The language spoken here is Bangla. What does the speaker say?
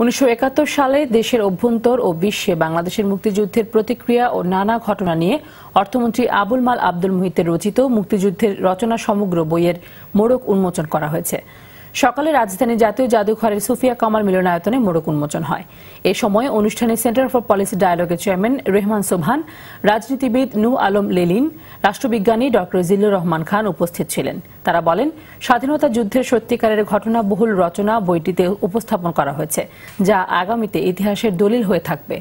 উনিশশো একাত্তর সালে দেশের অভ্যন্তর ও বিশ্বে বাংলাদেশের মুক্তিযুদ্ধের প্রতিক্রিয়া ও নানা ঘটনা নিয়ে অর্থমন্ত্রী আবুল মাল আব্দুল মুহিতের রচিত মুক্তিযুদ্ধের রচনা সমগ্র বইয়ের মোড়ক উন্মোচন করা হয়েছে। সকালে রাজধানী জাতীয় জাদুঘরের সুফিয়া কামাল মিলনায়তনে মোড়ক উন্মোচন হয়। এ সময় অনুষ্ঠানে সেন্টার ফর পলিসি ডায়ালগের চেয়ারম্যান রেহমান সোবহান, রাজনীতিবিদ নু আলম লেলিন, রাষ্ট্রবিজ্ঞানী ড. জিল্লুর রহমান খান উপস্থিত ছিলেন। তারা বলেন, স্বাধীনতা যুদ্ধের সত্যিকারের ঘটনা বহুল রচনা বইটিতে উপস্থাপন করা হয়েছে, যা আগামীতে ইতিহাসের দলিল হয়ে থাকবে।